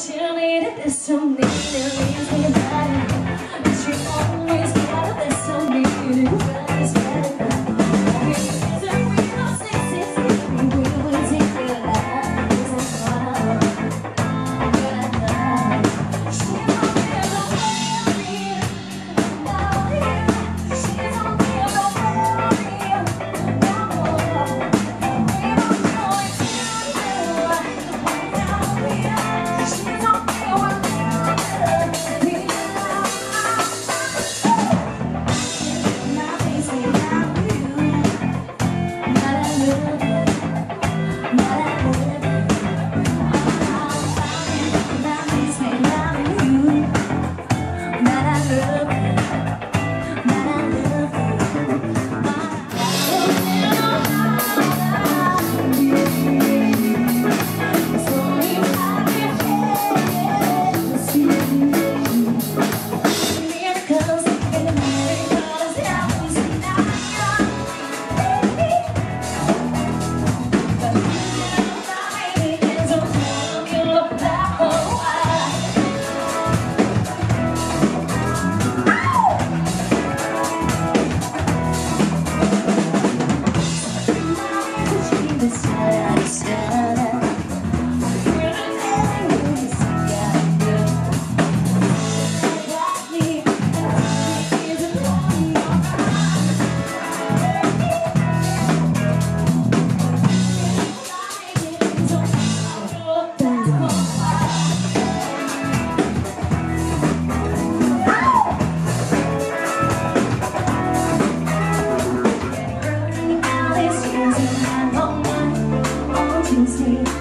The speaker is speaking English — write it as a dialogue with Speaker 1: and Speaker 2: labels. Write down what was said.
Speaker 1: cheerleader, there's so many reasons about it. But she always see.